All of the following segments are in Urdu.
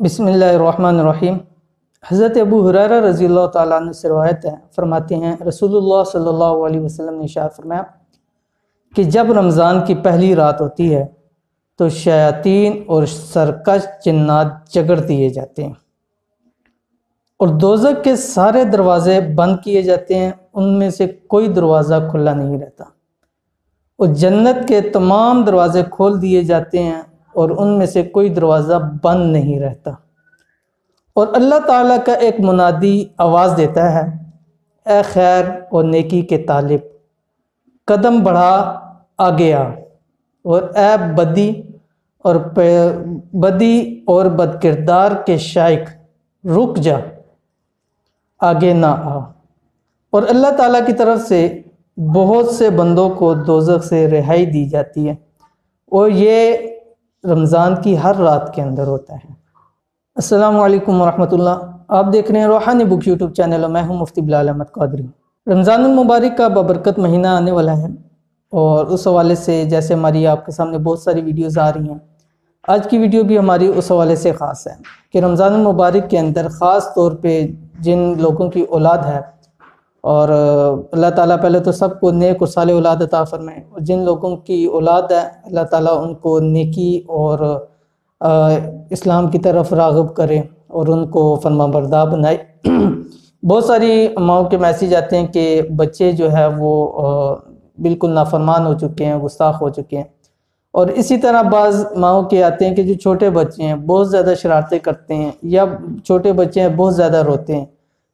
بسم اللہ الرحمن الرحیم۔ حضرت ابو حریرہ رضی اللہ تعالیٰ عنہ سے روایت ہے، فرماتے ہیں رسول اللہ صلی اللہ علیہ وسلم نے اشارت فرمایا کہ جب رمضان کی پہلی رات ہوتی ہے تو شیاطین اور سرکش جنات جگڑ دیے جاتے ہیں۔ اور دوزک کے سارے دروازے بند کیے جاتے ہیں، ان میں سے کوئی دروازہ کھلا نہیں رہتا۔ اور جنت کے تمام دروازے کھول دیے جاتے ہیں اور ان میں سے کوئی دروازہ بند نہیں رہتا۔ اور اللہ تعالیٰ کا ایک منادی آواز دیتا ہے، اے خیر اور نیکی کے طالب، قدم بڑھا، آگے آ۔ اور اے بدی اور بدی اور بد کردار کے شائق، رک جا، آگے نہ آ۔ اور اللہ تعالیٰ کی طرف سے بہت سے بندوں کو دوزخ سے رہائی دی جاتی ہے۔ اور یہ رمضان کی ہر رات کے اندر ہوتا ہے۔ السلام علیکم ورحمۃ اللہ۔ آپ دیکھ رہے ہیں روحانی بک یوٹیوب چینل میں ہوں مفتی بلال احمد قادری۔ رمضان المبارک کا ببرکت مہینہ آنے والا ہے اور اس حوالے سے جیسے ہماری آپ کے سامنے بہت ساری ویڈیوز آ رہی ہیں، آج کی ویڈیو بھی ہماری اس حوالے سے خاص ہے کہ رمضان المبارک کے اندر خاص طور پہ جن لوگوں کی اولاد ہے اور اللہ تعالیٰ پہلے تو سب کو نیک اور صالح اولاد عطا فرمائے۔ اور جن لوگوں کی اولاد ہے، اللہ تعالیٰ ان کو نیکی اور اسلام کی طرف راغب کرے اور ان کو فرما بردار بنائے۔ بہت ساری ماؤں کے میسیج آتے ہیں کہ بچے جو ہے وہ بالکل نافرمان ہو چکے ہیں، گستاخ ہو چکے ہیں۔ اور اسی طرح بعض ماؤں کے آتے ہیں کہ جو چھوٹے بچے ہیں، بہت زیادہ شرارتیں کرتے ہیں یا چھوٹے بچے ہیں، بہت زیادہ روتے ہیں۔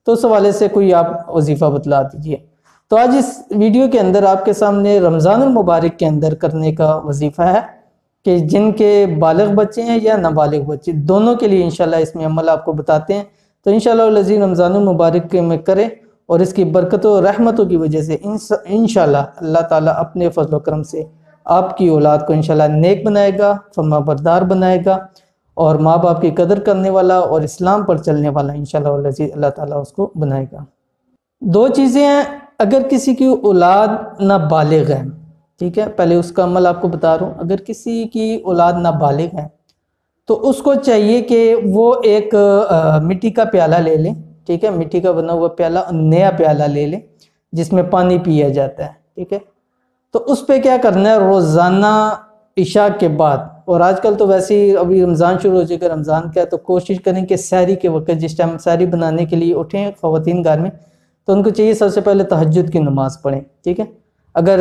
تو اس حوالے سے کوئی آپ وظیفہ بتلا دیجیے۔ تو آج اس ویڈیو کے اندر آپ کے سامنے رمضان المبارک کے اندر کرنے کا وظیفہ ہے کہ جن کے بالغ بچے ہیں یا نابالغ بچے، دونوں کے لیے انشاءاللہ اس میں عمل آپ کو بتاتے ہیں۔ تو انشاءاللہ العزیز رمضان المبارک میں کرے اور اس کی برکت و رحمتوں کی وجہ سے انشاءاللہ اللہ تعالیٰ اپنے فضل و کرم سے آپ کی اولاد کو انشاءاللہ نیک بنائے گا، فرما بردار بنائے گا۔ اور ماں باپ کی قدر کرنے والا اور اسلام پر چلنے والا انشاءاللہ اللہ اللہ تعالیٰ اس کو بنائے گا۔ دو چیزیں ہیں، اگر کسی کی اولاد نہ بالغ ہے، ٹھیک ہے، پہلے اس کا عمل آپ کو بتا رہا ہوں۔ اگر کسی کی اولاد نہ بالغ ہے، تو اس کو چاہیے کہ وہ ایک مٹی کا پیالہ لے لیں ٹھیک ہے، مٹی کا بنا ہوا پیالہ، نیا پیالہ لے لیں جس میں پانی پیا جاتا ہے، ٹھیک ہے۔ تو اس پہ کیا کرنا ہے، روزانہ عشاء کے بعد اور آج کل تو ویسے ہی ابھی رمضان شروع ہو جائے گا رمضان کیا تو کوشش کریں کہ سحری کے وقت جس ٹائم سحری بنانے کے لیے اٹھیں خواتین گھر میں، تو ان کو چاہیے سب سے پہلے تہجد کی نماز پڑھیں، ٹھیک ہے؟ اگر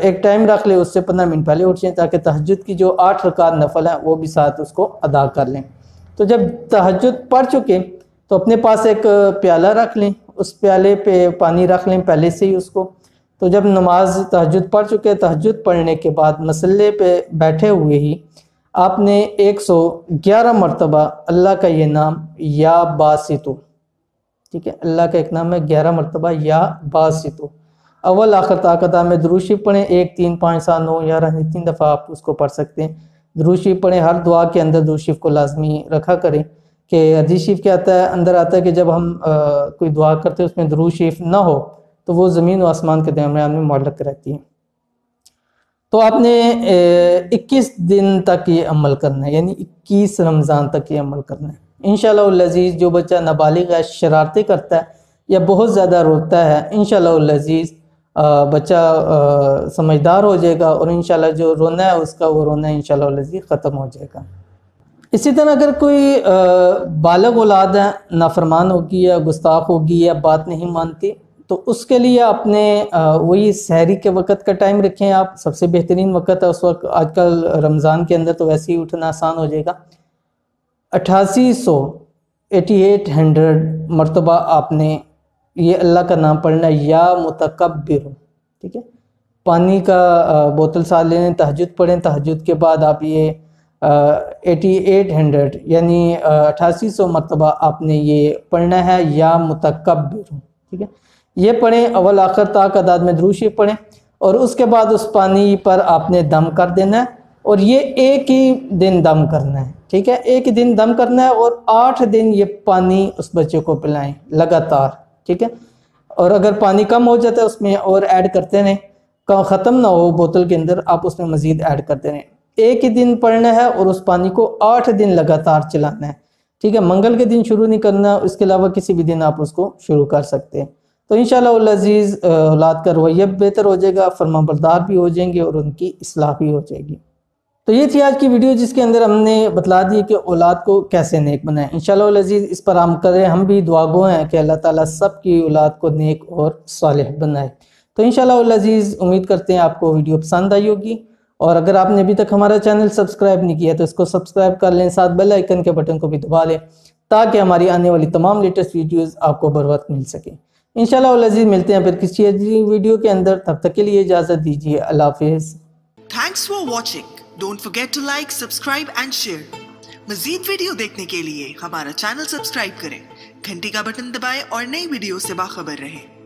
ایک ٹائم رکھ لے اس سے پندرہ منٹ پہلے اٹھ جائیں تاکہ تہجد کی جو آٹھ رکعت نفل ہیں، وہ بھی ساتھ اس کو ادا کر لیں۔ تو جب تہجد پڑھ چکے، تو اپنے پاس ایک پیالہ رکھ لیں، اس پیالے پہ پانی رکھ لیں، پہلے سے ہی اس کو۔ تو جب نماز تہجد پڑھ چکے، تہجد پڑھنے کے بعد مسئلے پہ بیٹھے ہوئے ہی آپ نے ایک سو گیارہ مرتبہ اللہ کا یہ نام یا باسطو، ٹھیک ہے، اللہ کا ایک نام ہے گیارہ مرتبہ یا باسطو۔ اول آخر طاقت میں دروشی پڑھیں، ایک، تین، پانچ، سات، نو، گیارہ یعنی تین دفعہ آپ اس کو پڑھ سکتے ہیں۔ دروشی پڑھیں، ہر دعا کے اندر دروشیف کو لازمی رکھا کریں کہ حدیث شریف کیا آتا ہے، اندر آتا ہے کہ جب ہم کوئی دعا کرتے ہیں، اس میں دروشیف نہ ہو تو وہ زمین و آسمان کے درمیان میں معلق رہتی ہیں۔ تو آپ نے اکیس دن تک یہ عمل کرنا ہے یعنی اکیس رمضان تک یہ عمل کرنا ہے۔ انشاءاللہ العزیز، جو بچہ نابالغ ہے، شرارتیں کرتا ہے یا بہت زیادہ روتا ہے، انشاءاللہ العزیز بچہ سمجھدار ہو جائے گا اور انشاءاللہ جو رونا ہے، اس کا وہ رونا انشاءاللہ العزیز ختم ہو جائے گا۔ اسی طرح اگر کوئی بالغ اولاد ہے، نافرمان ہوگی یا گستاخ ہوگی یا بات نہیں مانتی تو اس کے لیے آپ نے وہی سحری کے وقت کا ٹائم رکھیں آپ، سب سے بہترین وقت ہے اس وقت، آج کل رمضان کے اندر تو ویسے ہی اٹھنا آسان ہو جائے گا۔ اٹھاسی سو ایٹی ایٹ ہنڈریڈ مرتبہ آپ نے یہ اللہ کا نام پڑھنا یا متکبر۔ ٹھیک ہے؟ پانی کا بوتل ساتھ لیں، تہجد پڑھیں، تہجد کے بعد آپ یہ ایٹی ایٹ ہنڈریڈ یعنی اٹھاسی سو مرتبہ آپ نے یہ پڑھنا ہے، یا متکبر۔ ٹھیک ہے؟ یہ پڑھیں، اول آخر تاک عداد میں دروشی پڑھیں، اور اس کے بعد اس پانی پر آپ نے دم کر دینا ہے، اور یہ ایک ہی دن دم کرنا ہے، ٹھیک ہے؟ ایک ہی دن دم کرنا ہے، اور آٹھ دن یہ پانی اس بچے کو پلائیں لگاتار، ٹھیک ہے؟ اور اگر پانی کم ہو جاتا ہے، اس میں اور ایڈ کرتے رہیں ختم نہ ہو بوتل کے اندر، آپ اس میں مزید ایڈ کرتے رہیں۔ ایک ہی دن پڑھنا ہے، اور اس پانی کو آٹھ دن لگاتار چلانا ہے، ٹھیک ہے؟ منگل کے دن شروع نہیں کرنا، اس کے علاوہ کسی بھی دن آپ اس کو شروع کر سکتے ہیں۔ تو انشاءاللہ العزیز اولاد کا رویہ بہتر ہو جائے گا فرما بردار بھی ہو جائیں گے اور ان کی اصلاح بھی ہو جائے گی۔ تو یہ تھی آج کی ویڈیو جس کے اندر ہم نے بتلا دی کہ اولاد کو کیسے نیک بنائیں۔ انشاءاللہ العزیز اس پر ہم کریں۔ ہم بھی دعا گو ہیں کہ اللہ تعالیٰ سب کی اولاد کو نیک اور صالح بنائے۔ تو انشاءاللہ العزیز امید کرتے ہیں آپ کو ویڈیو پسند آئی ہوگی۔ اور اگر آپ نے ابھی تک ہمارا چینل سبسکرائب نہیں کیا تو اس کو سبسکرائب کر لیں، ساتھ بیل آئیکن کے بٹن کو بھی دبا لیں تاکہ ہماری آنے والی تمام لیٹسٹ ویڈیوز آپ کو بر وقت مل سکیں۔ انشاءاللہ العزیز ملتے ہیں پھر کسی ویڈیو کے اندر۔ تب تک کے لیے اجازت دیجیے۔ اللہ حافظ۔ Thanks for watching don't forget to like subscribe and share مزید ویڈیو دیکھنے کے لیے ہمارا چینل سبسکرائب کریں۔ گھنٹی کا بٹن دبائیں اور نئی ویڈیو سے باخبر رہیں۔